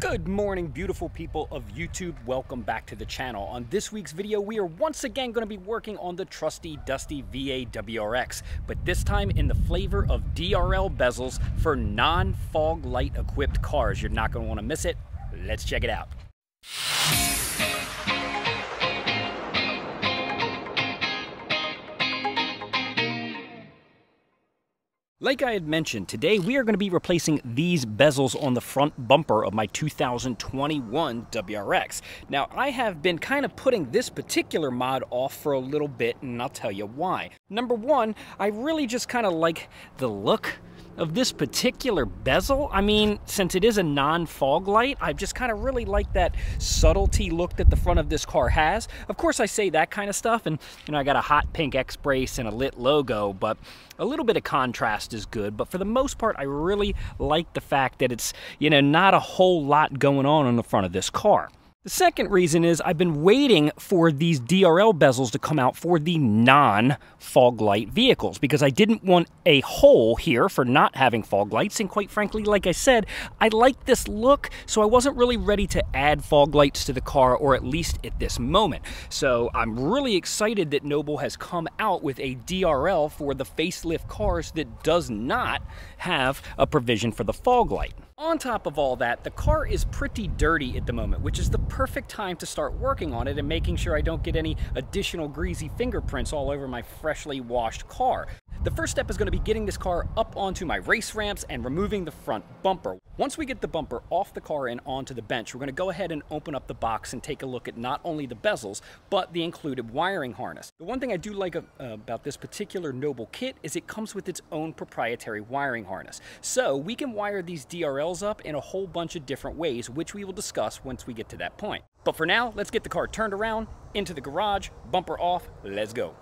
Good morning, beautiful people of YouTube. Welcome back to the channel. On this week's video, we are once again going to be working on the trusty dusty VA WRX, but this time in the flavor of DRL bezels for non-fog light equipped cars. You're not going to want to miss it. Let's check it out. Like I had mentioned, today we are going to be replacing these bezels on the front bumper of my 2021 WRX. Now, I have been kind of putting this particular mod off for a little bit, and I'll tell you why. Number one, I really just kind of like the look of this particular bezel, I mean, since it is a non-fog light, I just kind of really like that subtlety look that the front of this car has. Of course, I say that kind of stuff, and you know, I got a hot pink X-Brace and a lit logo, but a little bit of contrast is good. But for the most part, I really like the fact that it's, you know, not a whole lot going on on the front of this car. The second reason is I've been waiting for these DRL bezels to come out for the non-fog light vehicles because I didn't want a hole here for not having fog lights and quite frankly like I said I like this look so I wasn't really ready to add fog lights to the car or at least at this moment. So I'm really excited that Noble has come out with a DRL for the facelift cars that does not have a provision for the fog light. On top of all that, the car is pretty dirty at the moment, which is the perfect time to start working on it and making sure I don't get any additional greasy fingerprints all over my freshly washed car. The first step is going to be getting this car up onto my race ramps and removing the front bumper. Once we get the bumper off the car and onto the bench, we're going to go ahead and open up the box and take a look at not only the bezels, but the included wiring harness. The one thing I do like uh, about this particular Noble kit is it comes with its own proprietary wiring harness. So we can wire these DRLs up in a whole bunch of different ways, which we will discuss once we get to that point. But for now, let's get the car turned around, into the garage, bumper off, let's go.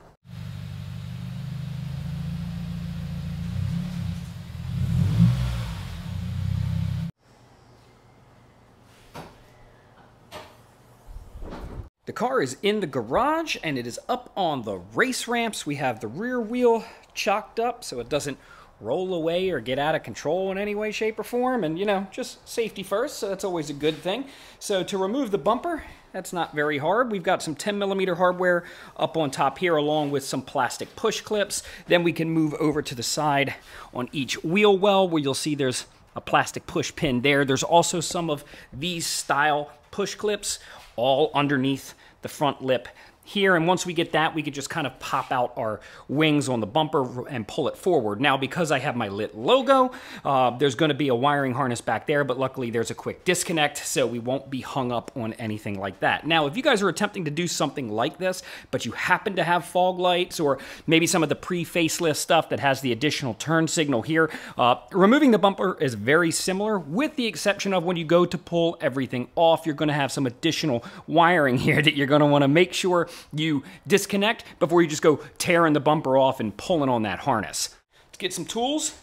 The car is in the garage and it is up on the race ramps. We have the rear wheel chalked up so it doesn't roll away or get out of control in any way, shape, or form. And, you know, just safety first, so that's always a good thing. So to remove the bumper, that's not very hard. We've got some 10 millimeter hardware up on top here along with some plastic push clips. Then we can move over to the side on each wheel well where you'll see there's a plastic push pin there. There's also some of these style push clips all underneath the front lip here. And once we get that, we could just kind of pop out our wings on the bumper and pull it forward. Now, because I have my lit logo, uh, there's going to be a wiring harness back there, but luckily there's a quick disconnect, so we won't be hung up on anything like that. Now, if you guys are attempting to do something like this, but you happen to have fog lights or maybe some of the pre-facelift stuff that has the additional turn signal here, uh, removing the bumper is very similar, with the exception of when you go to pull everything off, you're going to have some additional wiring here that you're going to want to make sure you disconnect before you just go tearing the bumper off and pulling on that harness. Let's get some tools,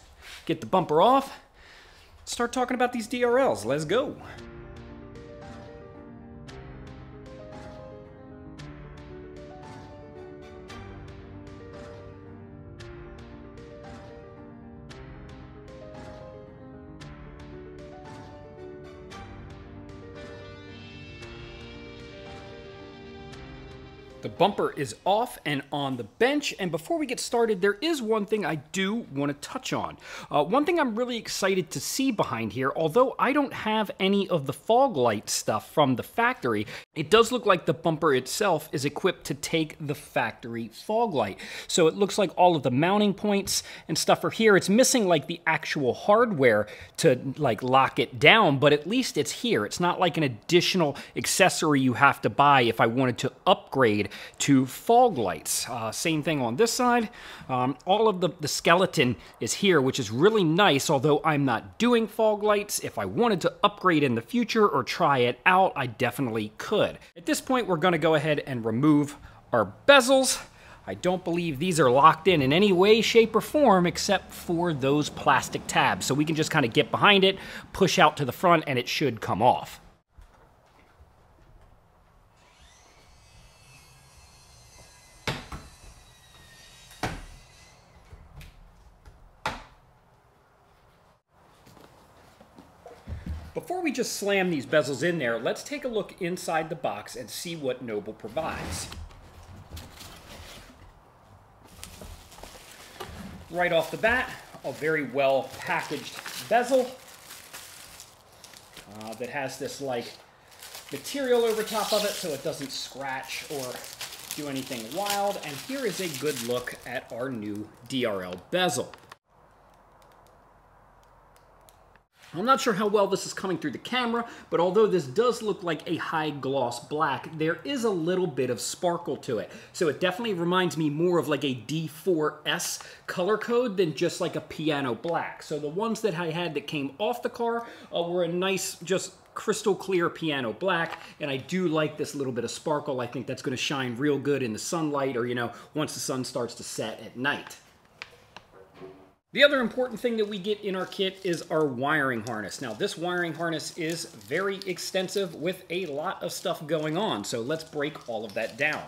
get the bumper off, start talking about these DRLs. Let's go. Bumper is off and on the bench. And before we get started, there is one thing I do want to touch on. Uh, one thing I'm really excited to see behind here, although I don't have any of the fog light stuff from the factory, it does look like the bumper itself is equipped to take the factory fog light. So it looks like all of the mounting points and stuff are here. It's missing like the actual hardware to like lock it down, but at least it's here. It's not like an additional accessory you have to buy if I wanted to upgrade to fog lights. Uh, same thing on this side. Um, all of the, the skeleton is here, which is really nice, although I'm not doing fog lights. If I wanted to upgrade in the future or try it out, I definitely could. At this point, we're gonna go ahead and remove our bezels. I don't believe these are locked in in any way, shape, or form except for those plastic tabs. So we can just kind of get behind it, push out to the front, and it should come off. Before we just slam these bezels in there, let's take a look inside the box and see what Noble provides. Right off the bat, a very well packaged bezel uh, that has this like material over top of it so it doesn't scratch or do anything wild. And here is a good look at our new DRL bezel. I'm not sure how well this is coming through the camera, but although this does look like a high gloss black, there is a little bit of sparkle to it. So it definitely reminds me more of like a D4S color code than just like a piano black. So the ones that I had that came off the car uh, were a nice, just crystal clear piano black, and I do like this little bit of sparkle. I think that's gonna shine real good in the sunlight or, you know, once the sun starts to set at night. The other important thing that we get in our kit is our wiring harness. Now this wiring harness is very extensive with a lot of stuff going on, so let's break all of that down.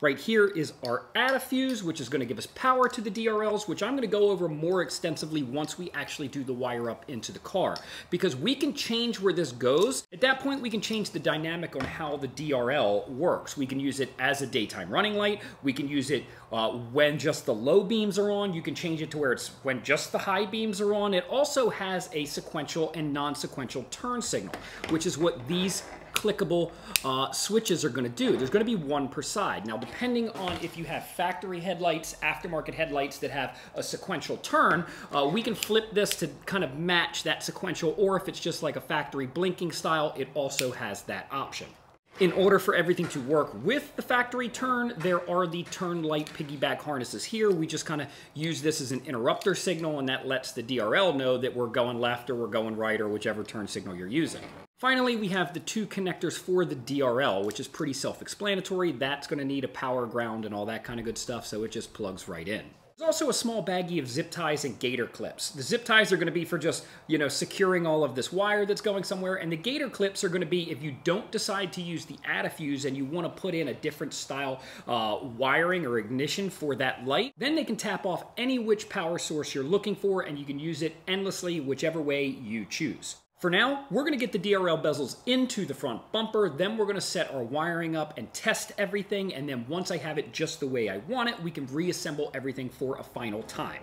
Right here is our Add-A-Fuse, which is going to give us power to the DRLs, which I'm going to go over more extensively once we actually do the wire up into the car. Because we can change where this goes. At that point, we can change the dynamic on how the DRL works. We can use it as a daytime running light. We can use it uh, when just the low beams are on. You can change it to where it's when just the high beams are on. It also has a sequential and non-sequential turn signal, which is what these clickable uh, switches are going to do. There's going to be one per side. Now, depending on if you have factory headlights, aftermarket headlights that have a sequential turn, uh, we can flip this to kind of match that sequential, or if it's just like a factory blinking style, it also has that option. In order for everything to work with the factory turn, there are the turn light piggyback harnesses here. We just kind of use this as an interrupter signal, and that lets the DRL know that we're going left or we're going right or whichever turn signal you're using. Finally, we have the two connectors for the DRL, which is pretty self-explanatory. That's going to need a power ground and all that kind of good stuff, so it just plugs right in. There's also a small baggie of zip ties and gator clips. The zip ties are going to be for just, you know, securing all of this wire that's going somewhere, and the gator clips are going to be if you don't decide to use the Add-A-Fuse and you want to put in a different style uh, wiring or ignition for that light, then they can tap off any which power source you're looking for, and you can use it endlessly whichever way you choose. For now, we're going to get the DRL bezels into the front bumper, then we're going to set our wiring up and test everything, and then once I have it just the way I want it, we can reassemble everything for a final time.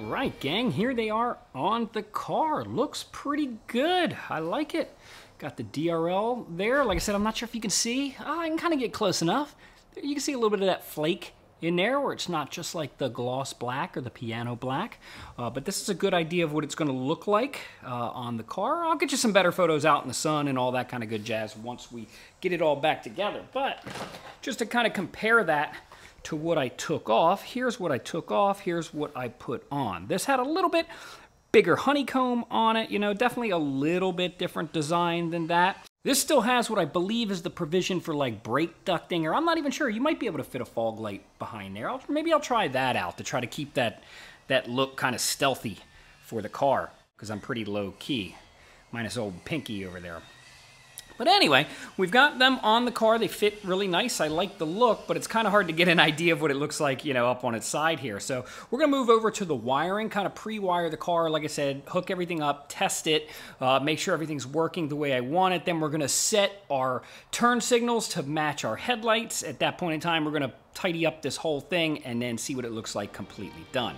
All right, gang, here they are on the car. Looks pretty good. I like it. Got the DRL there. Like I said, I'm not sure if you can see. Oh, I can kind of get close enough. You can see a little bit of that flake in there where it's not just like the gloss black or the piano black. Uh, but this is a good idea of what it's going to look like uh, on the car. I'll get you some better photos out in the sun and all that kind of good jazz once we get it all back together. But just to kind of compare that to what I took off. Here's what I took off. Here's what I put on. This had a little bit bigger honeycomb on it, you know, definitely a little bit different design than that. This still has what I believe is the provision for like brake ducting, or I'm not even sure. You might be able to fit a fog light behind there. I'll, maybe I'll try that out to try to keep that, that look kind of stealthy for the car, because I'm pretty low key, minus old Pinky over there. But anyway, we've got them on the car. They fit really nice. I like the look, but it's kind of hard to get an idea of what it looks like, you know, up on its side here. So we're going to move over to the wiring, kind of pre-wire the car. Like I said, hook everything up, test it, uh, make sure everything's working the way I want it. Then we're going to set our turn signals to match our headlights. At that point in time, we're going to tidy up this whole thing and then see what it looks like completely done.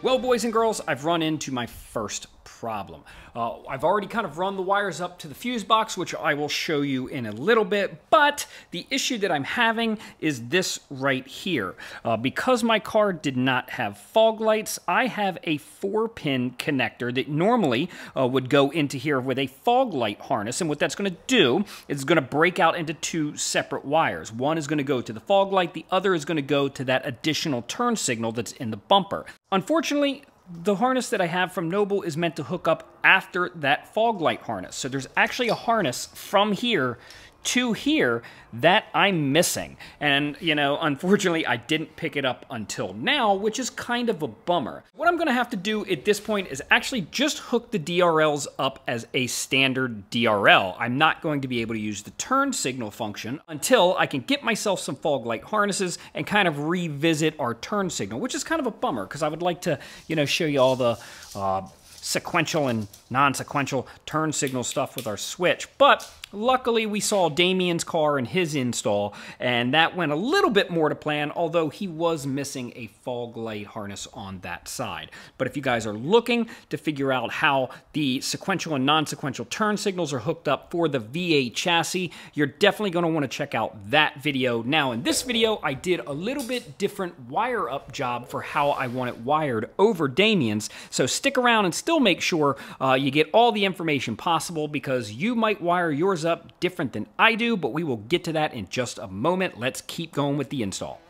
Well, boys and girls, I've run into my first problem. Uh, I've already kind of run the wires up to the fuse box, which I will show you in a little bit, but the issue that I'm having is this right here. Uh, because my car did not have fog lights, I have a four pin connector that normally uh, would go into here with a fog light harness, and what that's gonna do is gonna break out into two separate wires. One is gonna go to the fog light, the other is gonna go to that additional turn signal that's in the bumper. Unfortunately, the harness that I have from Noble is meant to hook up after that fog light harness. So there's actually a harness from here to here that I'm missing. And, you know, unfortunately, I didn't pick it up until now, which is kind of a bummer. What I'm going to have to do at this point is actually just hook the DRLs up as a standard DRL. I'm not going to be able to use the turn signal function until I can get myself some fog light harnesses and kind of revisit our turn signal, which is kind of a bummer because I would like to, you know, show you all the uh, sequential and non-sequential turn signal stuff with our switch. But luckily we saw Damien's car and his install, and that went a little bit more to plan, although he was missing a fog light harness on that side. But if you guys are looking to figure out how the sequential and non-sequential turn signals are hooked up for the VA chassis, you're definitely going to want to check out that video. Now in this video, I did a little bit different wire up job for how I want it wired over Damien's, so stick around and still make sure uh, you get all the information possible because you might wire yours up different than I do, but we will get to that in just a moment. Let's keep going with the install.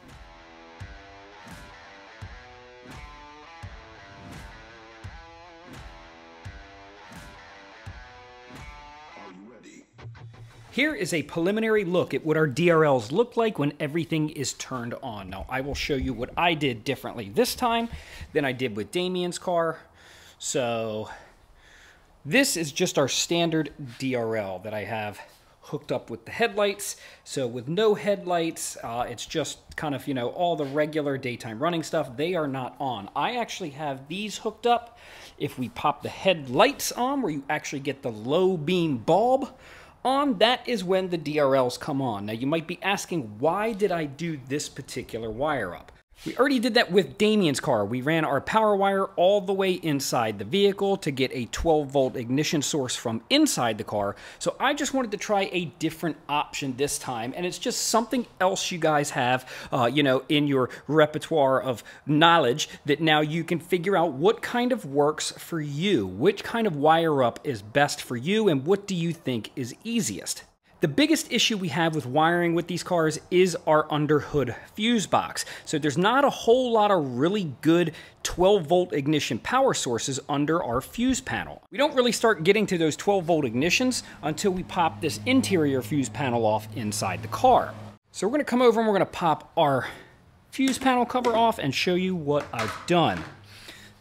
Here is a preliminary look at what our DRLs look like when everything is turned on. Now, I will show you what I did differently this time than I did with Damien's car. So this is just our standard DRL that I have hooked up with the headlights. So with no headlights, uh, it's just kind of, you know, all the regular daytime running stuff. They are not on. I actually have these hooked up. If we pop the headlights on, where you actually get the low beam bulb on, that is when the DRLs come on. Now you might be asking, why did I do this particular wire up? We already did that with Damien's car. We ran our power wire all the way inside the vehicle to get a 12 volt ignition source from inside the car. So I just wanted to try a different option this time. And it's just something else you guys have, uh, you know, in your repertoire of knowledge that now you can figure out what kind of works for you, which kind of wire up is best for you, and what do you think is easiest. The biggest issue we have with wiring with these cars is our underhood fuse box. So there's not a whole lot of really good 12 volt ignition power sources under our fuse panel. We don't really start getting to those 12 volt ignitions until we pop this interior fuse panel off inside the car. So we're gonna come over and we're gonna pop our fuse panel cover off and show you what I've done.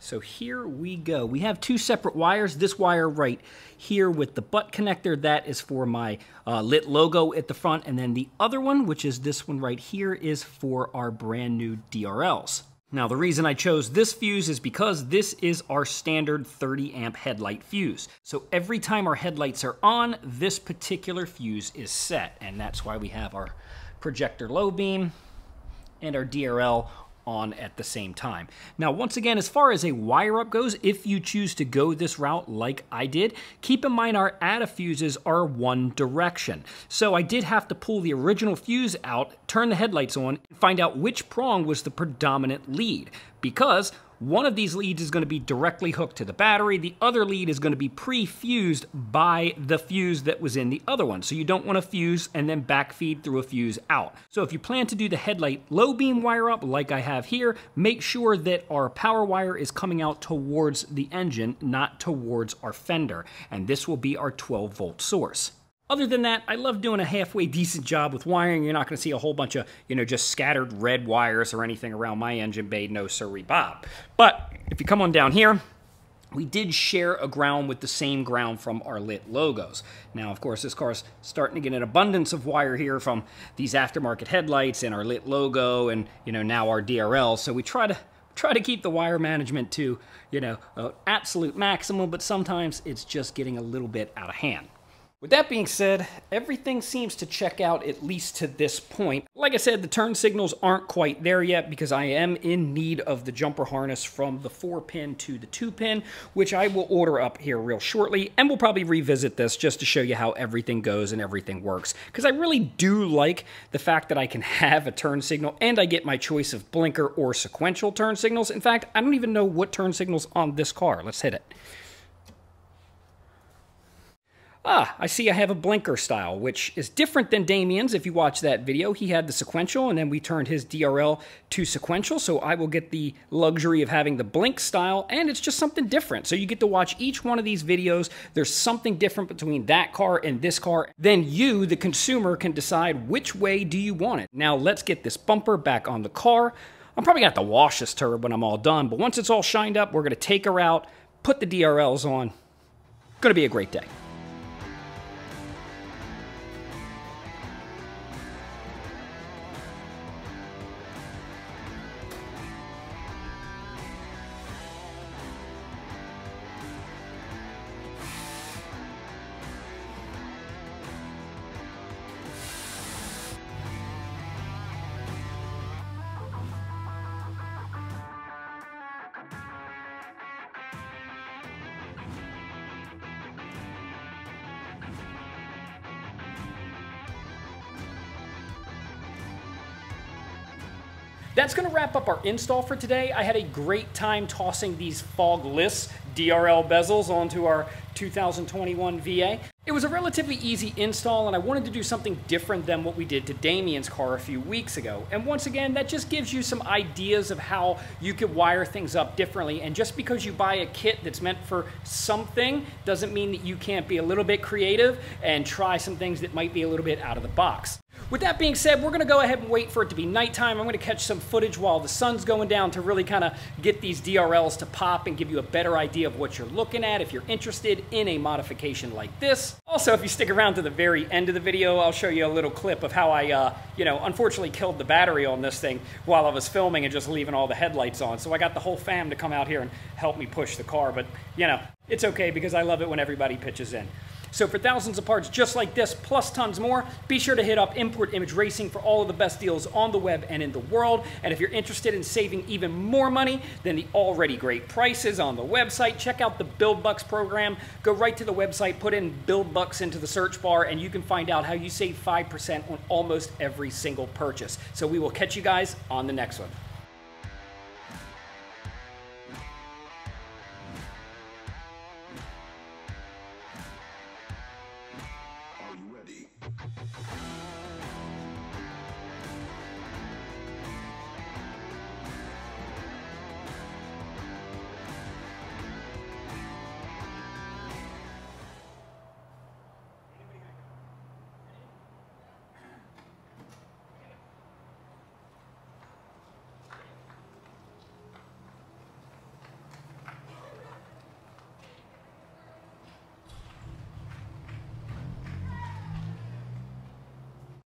So here we go. We have two separate wires. This wire right here with the butt connector, that is for my uh, lit logo at the front. And then the other one, which is this one right here, is for our brand new DRLs. Now the reason I chose this fuse is because this is our standard 30 amp headlight fuse. So every time our headlights are on, this particular fuse is set. And that's why we have our projector low beam and our DRL on at the same time. Now, once again, as far as a wire up goes, if you choose to go this route like I did, keep in mind our ATA fuses are one direction. So I did have to pull the original fuse out, turn the headlights on, and find out which prong was the predominant lead. Because one of these leads is going to be directly hooked to the battery. The other lead is going to be pre-fused by the fuse that was in the other one. So you don't want to fuse and then backfeed through a fuse out. So if you plan to do the headlight low beam wire up like I have here, make sure that our power wire is coming out towards the engine, not towards our fender. And this will be our 12 volt source. Other than that, I love doing a halfway decent job with wiring. You're not going to see a whole bunch of, you know, just scattered red wires or anything around my engine bay, no siree bob. But if you come on down here, we did share a ground with the same ground from our lit logos. Now, of course, this car's starting to get an abundance of wire here from these aftermarket headlights and our lit logo and, you know, now our DRL. So we try to try to keep the wire management to, you know, uh, absolute maximum, but sometimes it's just getting a little bit out of hand. With that being said, everything seems to check out at least to this point. Like I said, the turn signals aren't quite there yet because I am in need of the jumper harness from the 4-pin to the 2-pin, which I will order up here real shortly, and we'll probably revisit this just to show you how everything goes and everything works. Because I really do like the fact that I can have a turn signal and I get my choice of blinker or sequential turn signals. In fact, I don't even know what turn signals on this car. Let's hit it. Ah, I see I have a blinker style, which is different than Damien's. If you watch that video, he had the sequential, and then we turned his DRL to sequential, so I will get the luxury of having the blink style, and it's just something different. So you get to watch each one of these videos. There's something different between that car and this car. Then you, the consumer, can decide which way do you want it. Now let's get this bumper back on the car. I'm probably to have to wash this turd when I'm all done, but once it's all shined up, we're going to take her out, put the DRLs on. Going to be a great day. That's going to wrap up our install for today. I had a great time tossing these fogless DRL bezels onto our 2021 VA. It was a relatively easy install and I wanted to do something different than what we did to Damien's car a few weeks ago. And once again, that just gives you some ideas of how you could wire things up differently. And just because you buy a kit that's meant for something doesn't mean that you can't be a little bit creative and try some things that might be a little bit out of the box. With that being said, we're going to go ahead and wait for it to be nighttime. I'm going to catch some footage while the sun's going down to really kind of get these DRLs to pop and give you a better idea of what you're looking at if you're interested in a modification like this. Also, if you stick around to the very end of the video, I'll show you a little clip of how I, uh, you know, unfortunately killed the battery on this thing while I was filming and just leaving all the headlights on. So I got the whole fam to come out here and help me push the car. But, you know, it's okay because I love it when everybody pitches in. So for thousands of parts just like this, plus tons more, be sure to hit up Import Image Racing for all of the best deals on the web and in the world. And if you're interested in saving even more money than the already great prices on the website, check out the Build Bucks program. Go right to the website, put in Build Bucks into the search bar, and you can find out how you save 5% on almost every single purchase. So we will catch you guys on the next one. you ready?